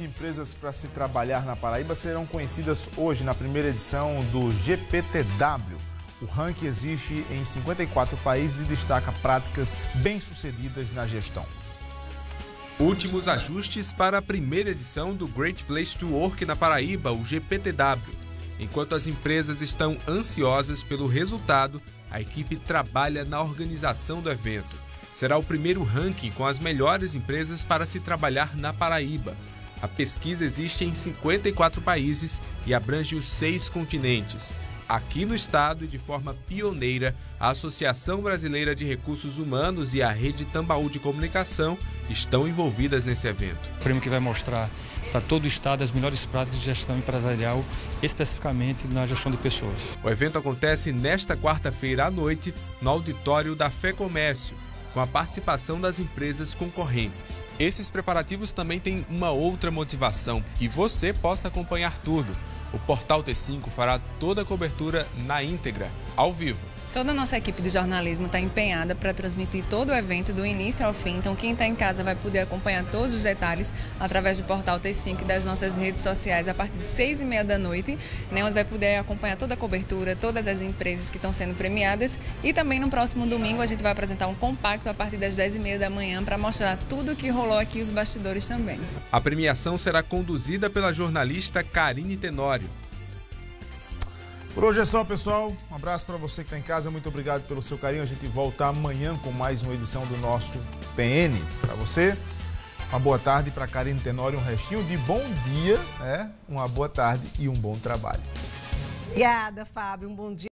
de empresas para se trabalhar na Paraíba serão conhecidas hoje na primeira edição do GPTW. O ranking existe em 54 países e destaca práticas bem-sucedidas na gestão. Últimos ajustes para a primeira edição do Great Place to Work na Paraíba, o GPTW. Enquanto as empresas estão ansiosas pelo resultado, a equipe trabalha na organização do evento. Será o primeiro ranking com as melhores empresas para se trabalhar na Paraíba. A pesquisa existe em 54 países e abrange os seis continentes. Aqui no estado e de forma pioneira, a Associação Brasileira de Recursos Humanos e a Rede Tambaú de Comunicação estão envolvidas nesse evento. O prêmio que vai mostrar para todo o estado as melhores práticas de gestão empresarial, especificamente na gestão de pessoas. O evento acontece nesta quarta-feira à noite no auditório da Fé Comércio, com a participação das empresas concorrentes. Esses preparativos também têm uma outra motivação, que você possa acompanhar tudo. O Portal T5 fará toda a cobertura na íntegra, ao vivo. Toda a nossa equipe de jornalismo está empenhada para transmitir todo o evento do início ao fim. Então, quem está em casa vai poder acompanhar todos os detalhes através do portal T5 e das nossas redes sociais a partir de seis e meia da noite, né, onde vai poder acompanhar toda a cobertura, todas as empresas que estão sendo premiadas. E também no próximo domingo a gente vai apresentar um compacto a partir das dez e meia da manhã para mostrar tudo o que rolou aqui os bastidores também. A premiação será conduzida pela jornalista Karine Tenório. Por hoje é só, pessoal. Um abraço para você que está em casa. Muito obrigado pelo seu carinho. A gente volta amanhã com mais uma edição do nosso PN. Para você, uma boa tarde. Para Karine Tenório, um restinho de bom dia, né? uma boa tarde e um bom trabalho. Obrigada, Fábio. Um bom dia.